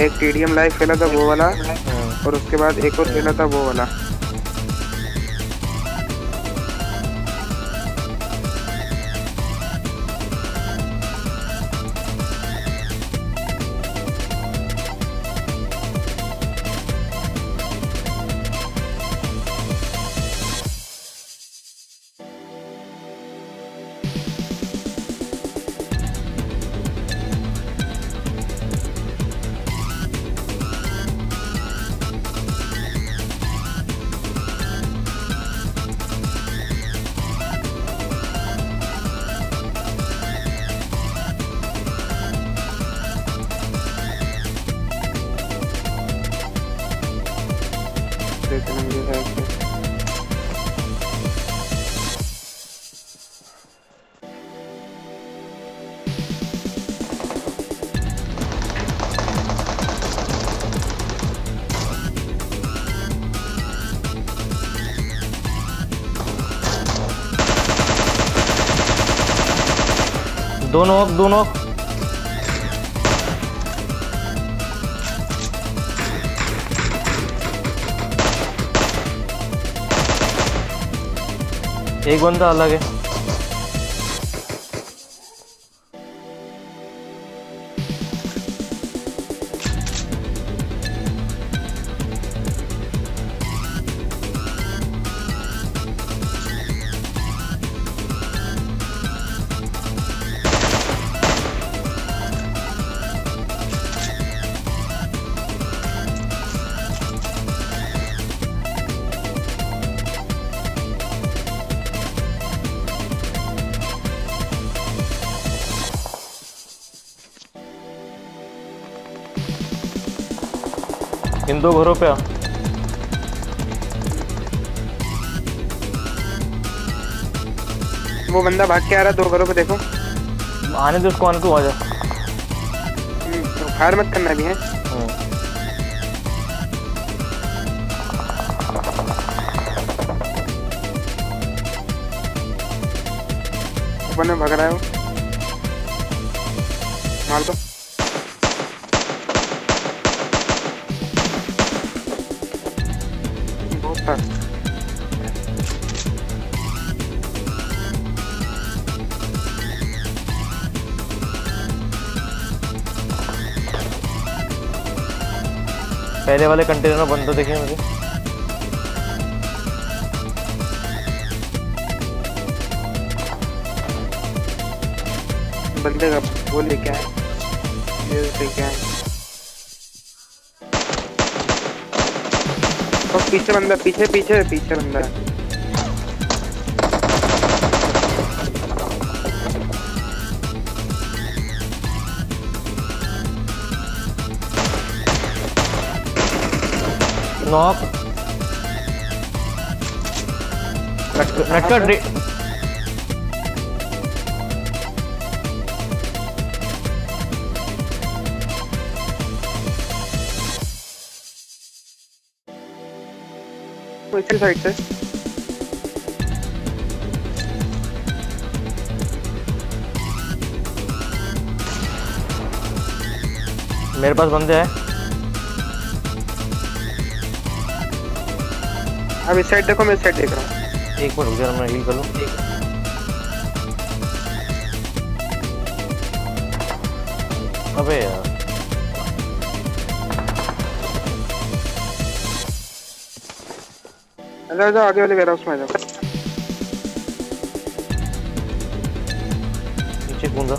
एक TDM life खेला था वो वाला और उसके बाद एक और खेला था वो वाला। दोनों दोनों। एक बंदा अलग है। इन दो घरों पे आ। वो बंदा भाग के आ रहा है दो घरों पे देखो। आने दो उसको आने को आ जा। फायर मत करना भी है? हम्म। ऊपर में भाग रहा है वो। मार दो। पहले वाले कंटेनर बंद तो देखे मुझे। बंदे का वो लेके आए। ये लेके आए। तो पीछे बंदा, पीछे पीछे पीछे बंदा। नॉक। नटका ड्रे पीछे साइड मेरे पास बंदे हैं। अब इस साइड देखो मैं इस साइड देख रहा हूँ। एक मिनट रुक जा मैं हील कर लूँ। अबे यार। आ जाओ आगे वाले वेयर हाउस में जाओ। नीचे कूदा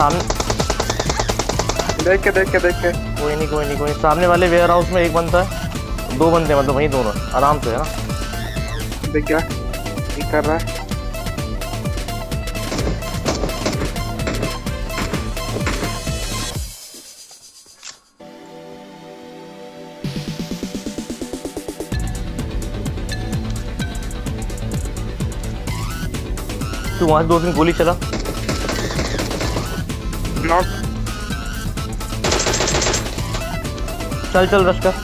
सामने। देख के देख के देख के। कोई नहीं कोई नहीं कोई नहीं। सामने वाले वेयर हाउस में एक बंदा है। दो बंदे मतलब वहीं दोनों। आराम से है ना? देख क्या? ये कर रहा है। तू वहाँ से दो तीन गोली चला। नॉक चल चल रश कर।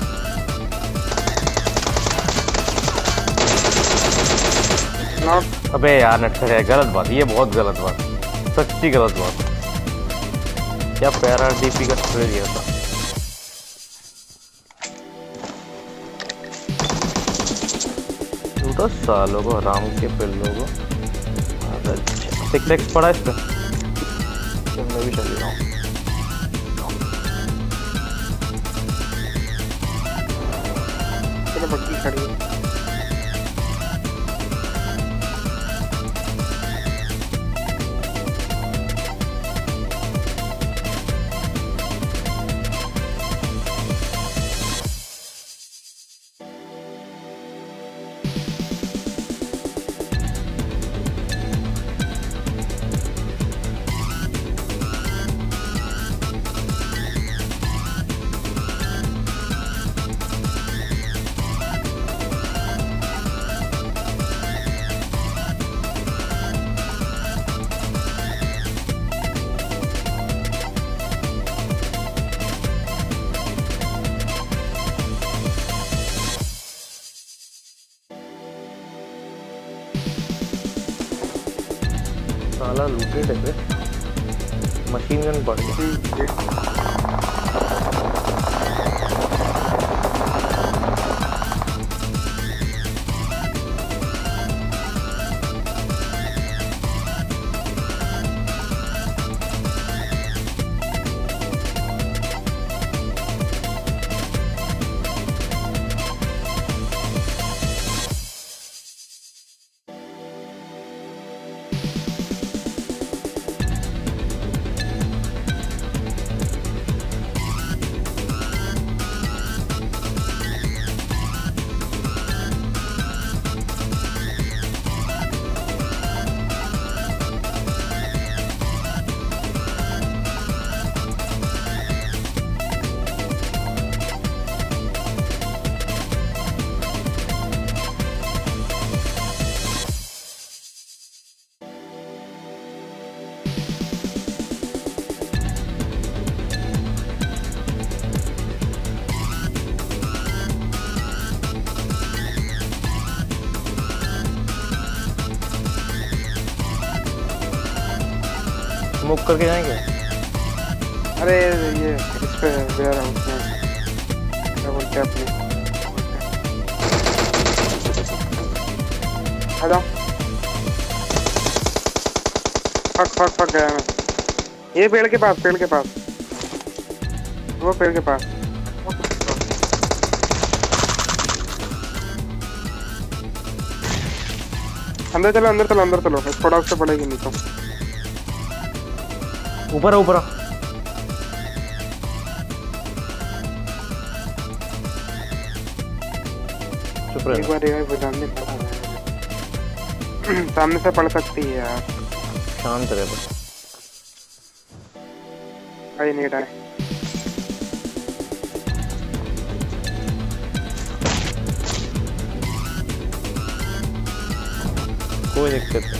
नॉक अबे यार नटखट है गलत बात ये बहुत गलत बात सच्ची गलत बात। क्या पैरा डीपी का स्प्रे दिया था। झूठा सालों को हराम के पिल्लों को सिक्स एक्स पड़ा इस पे चल मैं भी चल रहा हूँ चलो बग्गी खड़ी है साला लूटेड है मशीन गन पड़ गया स्मोक करके जाएँगे? अरे ये इस पे वेयर हाउस में। क्या बोलते हैं अपने आ फक फक फक गया मैं। ये पेड़ के पास, पेड़ के पास। वो पेड़ के पास। अंदर चलो अंदर चलो अंदर चलो। थोड़ा उससे पड़ेगी नहीं तो। ऊपर है, ऊपर एक बार सामने से पड़ सकती है यार। शांत रहे। बस आई नीड आई। कोई दिक्कत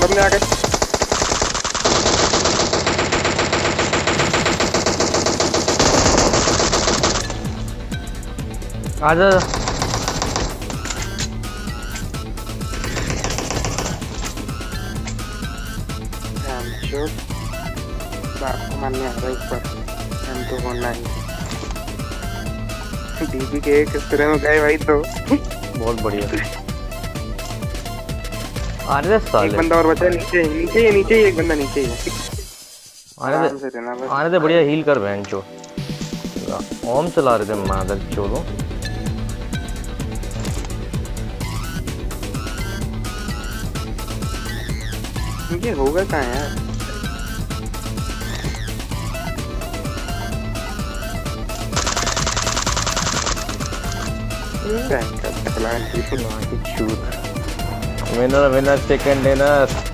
बंदे आ गए आजा मारने आ रहा ऊपर हम तो होना ही डीबी के एक में गए भाई तो? बहुत बढ़िया। दे एक बंदा और बचा नीचे नीचे ही नीचे ही एक बंदा नीचे ही। आने दे बढ़िया हील कर बहन चो। ओम चला रहे थे मादर चोलो ये होगा कहाँ यार? है? Winner, winner, chicken dinner.